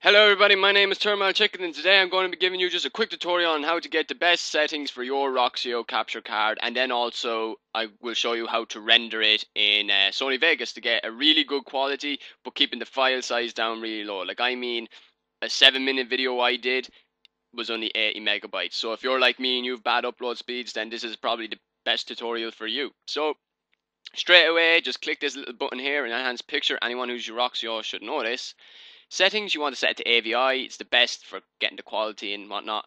Hello everybody, my name is Termile Chicken and today I'm going to be giving you just a quick tutorial on how to get the best settings for your Roxio capture card and then also I will show you how to render it in uh, Sony Vegas to get a really good quality but keeping the file size down really low. Like I mean a 7 minute video I did was only 80 megabytes so if you're like me and you have bad upload speeds then this is probably the best tutorial for you. So straight away just click this little button here and enhance picture. Anyone who's your Roxio should know this. Settings, you want to set it to AVI. It's the best for getting the quality and whatnot.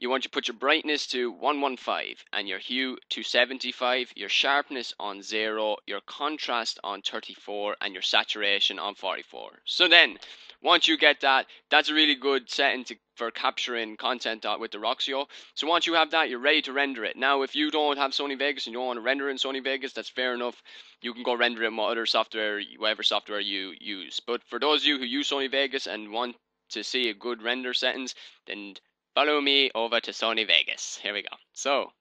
You want to put your brightness to 115 and your hue to 75, your sharpness on 0, your contrast on 34 and your saturation on 44. So then, once you get that, that's a really good setting to, for capturing content with the Roxio. So once you have that, you're ready to render it. Now, if you don't have Sony Vegas and you don't want to render in Sony Vegas, that's fair enough. You can go render it in other software, whatever software you use. But for those of you who use Sony Vegas and want to see a good render settings, then follow me over to Sony Vegas. Here we go. So,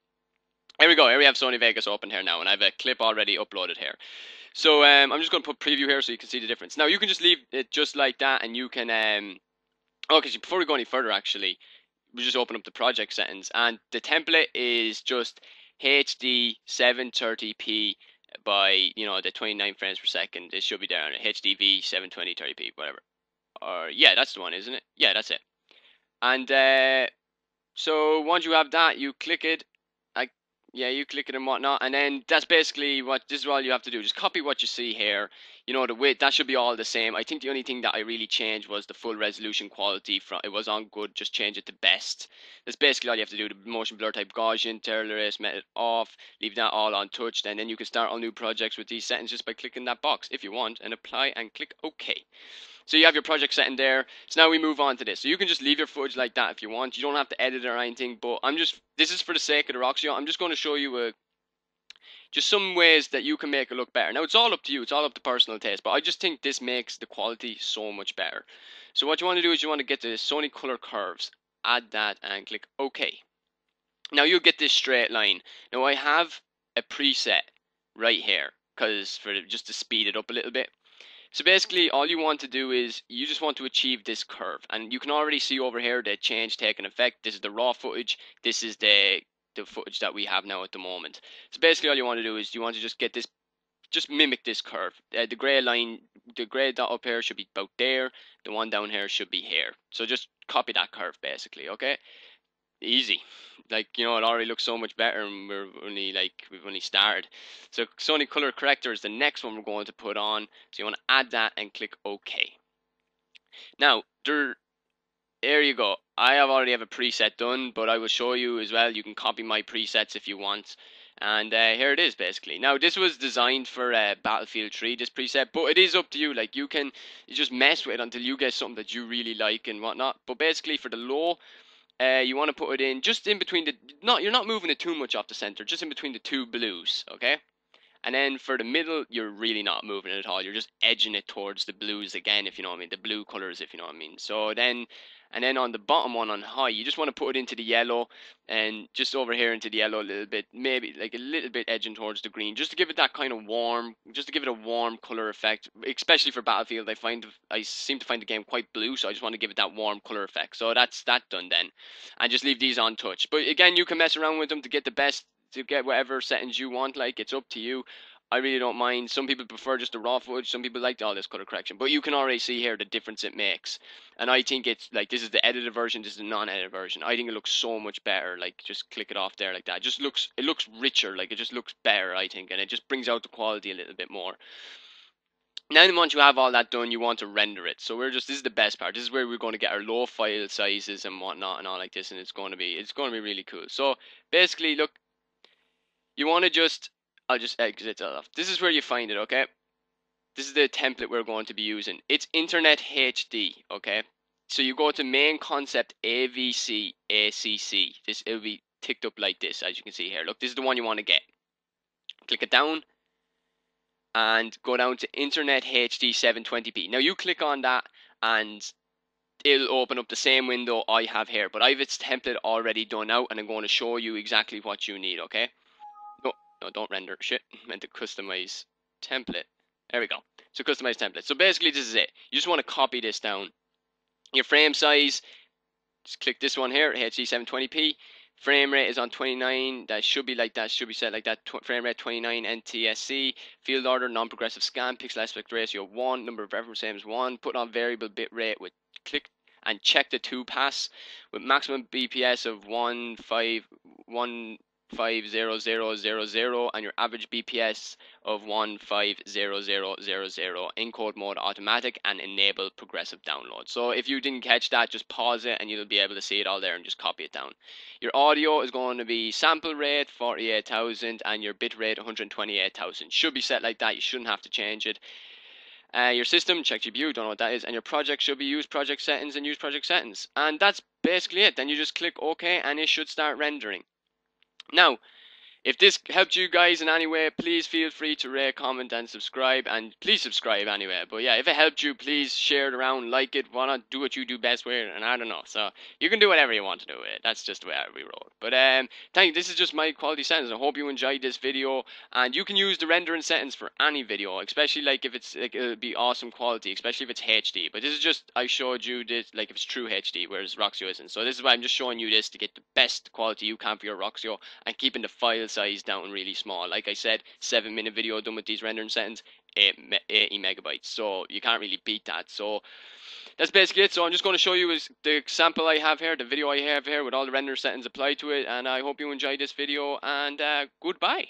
here we go. Here we have Sony Vegas open here now, and I have a clip already uploaded here. So um, I'm just going to put preview here so you can see the difference. Now you can just leave it just like that, and you can. Um, okay, so before we go any further, actually, we just open up the project settings, and the template is just HD 730p by you know the 29 frames per second. It should be there on HDV 720 30p, whatever. Or yeah, that's the one, isn't it? Yeah, that's it. And uh, so once you have that, you click it. I, yeah, you click it and whatnot, and then that's basically what this is all you have to do. Just copy what you see here. You know the width that should be all the same. I think the only thing that I really changed was the full resolution quality. From it was on good, just change it to best. That's basically all you have to do. The motion blur type Gaussian, terrorist method off. Leave that all untouched, and then you can start all new projects with these settings just by clicking that box if you want, and apply and click OK. So you have your project set in there. So now we move on to this. So you can just leave your footage like that if you want. You don't have to edit it or anything. But I'm just, this is for the sake of the Roxio. I'm just going to show you a, just some ways that you can make it look better. Now it's all up to you. It's all up to personal taste. But I just think this makes the quality so much better. So what you want to do is you want to get the Sony Color Curves. Add that and click OK. Now you'll get this straight line. Now I have a preset right here because for just to speed it up a little bit. So basically all you want to do is you just want to achieve this curve and you can already see over here the change taking effect. This is the raw footage. This is the the footage that we have now at the moment. So basically all you want to do is you want to just get this just mimic this curve. Uh, the grey line, the grey dot up here should be about there. The one down here should be here. So just copy that curve basically, okay? Easy. Like, you know, it already looks so much better and we're only like, we've only started. So Sony Color Corrector is the next one we're going to put on. So you want to add that and click OK. Now, there, there you go. I have already have a preset done, but I will show you as well. You can copy my presets if you want. And uh, here it is basically. Now this was designed for uh, Battlefield 3, this preset, but it is up to you. Like you can just mess with it until you get something that you really like and whatnot. But basically for the low, uh, you want to put it in just in between the not you're not moving it too much off the center just in between the two blues okay and then for the middle you're really not moving it at all. You're just edging it towards the blues again if you know what I mean the blue colors if you know what I mean. So then and then on the bottom one on high you just want to put it into the yellow and just over here into the yellow a little bit maybe like a little bit edging towards the green just to give it that kind of warm just to give it a warm color effect especially for battlefield. I find i seem to find the game quite blue so i just want to give it that warm color effect. So that's that done then. And just leave these untouched but again you can mess around with them to get the best to get whatever settings you want like it's up to you I really don't mind. Some people prefer just the raw footage. Some people like all this color correction. But you can already see here the difference it makes. And I think it's like this is the edited version. This is the non-edited version. I think it looks so much better. Like just click it off there like that. It just looks it looks richer. Like it just looks better. I think, and it just brings out the quality a little bit more. Now, once you have all that done, you want to render it. So we're just this is the best part. This is where we're going to get our low file sizes and whatnot and all like this, and it's going to be it's going to be really cool. So basically, look, you want to just I'll just exit off. This is where you find it, okay? This is the template we're going to be using. It's Internet HD, okay? So you go to main concept AVC ACC. This it'll be ticked up like this, as you can see here. Look, this is the one you want to get. Click it down and go down to Internet HD 720p. Now you click on that and it'll open up the same window I have here, but I have its template already done out and I'm going to show you exactly what you need, okay? No, don't render. Shit. meant to customize template. There we go. So customize template. So basically this is it. You just want to copy this down Your frame size, just click this one here, HD 720p. Frame rate is on 29. That should be like that. Should be set like that. Tw frame rate 29 NTSC. Field order non-progressive scan. Pixel aspect ratio 1. Number of reference frames 1. Put on variable bit rate with click and check the two pass with maximum BPS of 1 5 1 five zero zero zero zero and your average BPS of one five zero zero zero zero encode mode automatic and enable progressive download. So if you didn't catch that, just pause it and you'll be able to see it all there and just copy it down. Your audio is going to be sample rate 48,000 and your bit rate 128,000. Should be set like that. You shouldn't have to change it. Uh, your system, check GPU, don't know what that is, and your project should be use project settings and use project settings. And that's basically it. Then you just click OK and it should start rendering. Now, if this helped you guys in any way, please feel free to rate, comment, and subscribe. And please subscribe anyway. But yeah, if it helped you, please share it around, like it, why not do what you do best with it? And I don't know. So you can do whatever you want to do with it. That's just the way we roll. But um, thank you. This is just my quality settings. I hope you enjoyed this video. And you can use the rendering settings for any video, especially like if it's like it'll be awesome quality, especially if it's HD. But this is just I showed you this like if it's true HD, whereas Roxio isn't. So this is why I'm just showing you this to get the best quality you can for your Roxio and keeping the file size down really small. Like I said, seven minute video done with these rendering settings, 80 megabytes. So you can't really beat that. So that's basically it. So I'm just going to show you is the sample I have here, the video I have here with all the render settings applied to it. And I hope you enjoyed this video and uh, goodbye.